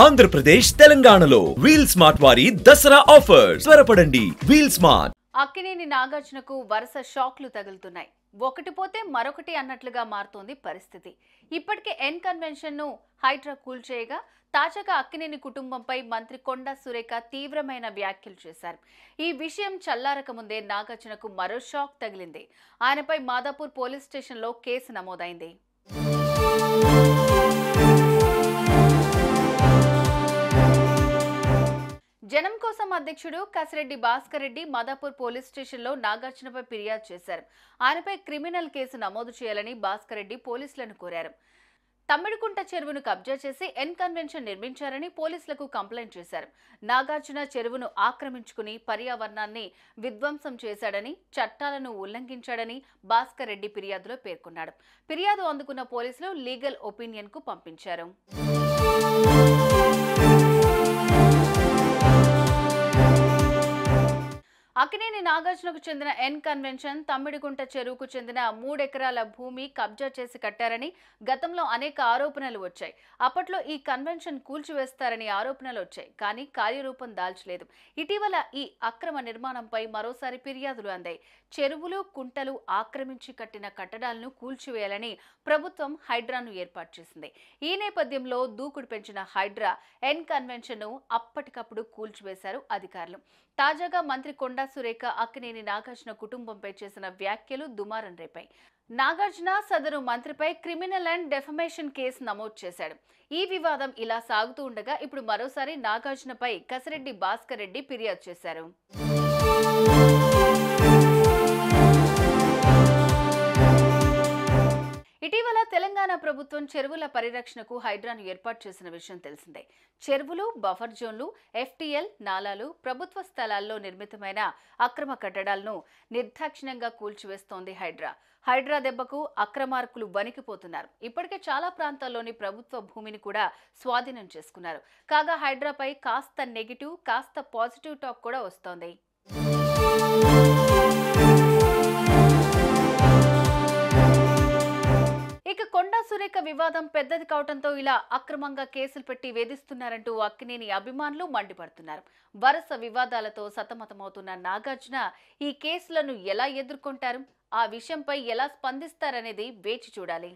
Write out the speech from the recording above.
ఆంధ్రప్రదేశ్ తెలంగాణలో wheel smart వారి Dasara offers. త్వరపడండి. Wheel smart. అక్కినేని నాగార్జునకు వరుస షాక్లు తగులుతున్నాయి. ఒకటి పోతే మరొకటి అన్నట్లుగా మారుతోంది పరిస్థితి. ఇప్పటికే ఎన్ కన్వెన్షన్ను హైడ్రా కూల్చేయగా తాజాగా అక్కినేని కుటుంబంపై మంత్రి కొండా సురేఖ తీవ్రమైన వ్యాఖ్యలు చేశారు. ఈ విషయం చల్లారక ముందే నాగార్జునకు మరో షాక్ తగిలింది. ఆయనపై మాదాపూర్ పోలీస్ స్టేషన్లో కేసు నమోదైంది. జనం కోసం అధ్యక్షుడు కసిరెడ్డి భాస్కర్ రెడ్డి మాదాపూర్ పోలీస్ స్టేషన్లో నాగార్జునపై ఫిర్యాదు చేశారు. ఆయనపై క్రిమినల్ కేసు నమోదు చేయాలని భాస్కర్ రెడ్డి పోలీసులను కోరారు. తమ్మిడికుంట చెరువును కబ్జా చేసి ఎన్ కన్వెన్షన్ నిర్మించారని పోలీసులకు కంప్లైంట్ చేశారు. నాగార్జున చెరువును ఆక్రమించుకుని పర్యావరణాన్ని విధ్వంసం చేశాడని చట్టాలను ఉల్లంఘించాడని భాస్కర్ రెడ్డి ఫిర్యాదులో పేర్కొన్నాడు. ఫిర్యాదు అందుకున్న పోలీసులు లీగల్ ఒపీనియన్కు పంపించారు. నాగార్జునకు చెందిన ఎన్ కన్వెన్షన్ తమ్మిడిగుంట చెరువుకు చెందిన మూడెకరాల భూమి కబ్జా చేసి కట్టారని గతంలో అనేక ఆరోపణలు వచ్చాయి. అప్పట్లో ఈ కన్వెన్షన్ కూల్చివేస్తారని ఆరోపణలు వచ్చాయి కానీ కార్యరూపం దాల్చలేదు. ఇటీవల ఈ అక్రమ నిర్మాణంపై మరోసారి ఫిర్యాదులు అందాయి. చెరువులు కుంటలు ఆక్రమించి కట్టిన కట్టడాలను కూల్చివేయాలని ప్రభుత్వం హైడ్రాను ఏర్పాటు చేసింది. ఈ నేపథ్యంలో దూకుడు పెంచిన హైడ్రా ఎన్ కన్వెన్షన్ను అప్పటికప్పుడు కూల్చివేశారు అధికారులు. తాజాగా మంత్రి కొండా సురేఖ అక్కినేని నాగార్జున కుటుంబంపై చేసిన వ్యాఖ్యలు దుమారం రేపాయి. నాగార్జున సదరు మంత్రిపై క్రిమినల్ అండ్ డెఫమేషన్ కేసు నమోదు చేశాడు. ఈ వివాదం ఇలా సాగుతూ ఉండగా ఇప్పుడు మరోసారి నాగార్జునపై కసిరెడ్డి భాస్కర్ రెడ్డి ఫిర్యాదు చేశారు. ప్రభుత్వం చెరువుల పరిరక్షణకు హైడ్రాను ఏర్పాటు చేసిన విషయం తెలిసిందే. చెరువులు బఫర్ జోన్లు ఎఫ్టీఎల్ నాలాలు ప్రభుత్వ స్థలాల్లో నిర్మితమైన అక్రమ కట్టడాలను నిర్దాక్షిణ్యంగా కూల్చివేస్తోంది హైడ్రా. హైడ్రా దెబ్బకు అక్రమార్కులు వణికిపోతున్నారు. ఇప్పటికే చాలా ప్రాంతాల్లోని ప్రభుత్వ భూమిని కూడా స్వాధీనం చేసుకున్నారు. కాగా హైడ్రాపై కాస్త నెగిటివ్ కాస్త పాజిటివ్ టాక్ కూడా వస్తోంది. కొండా వివాదం పెద్దది కావడంతో ఇలా అక్రమంగా కేసులు పెట్టి వేధిస్తున్నారంటూ అక్కినేని అభిమానులు మండిపడుతున్నారు. వరుస వివాదాలతో సతమతమవుతున్న నాగార్జున ఈ కేసులను ఎలా ఎదుర్కొంటారు? ఆ విషయంపై ఎలా స్పందిస్తారనేది వేచి చూడాలి.